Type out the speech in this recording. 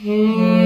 Mm-hmm.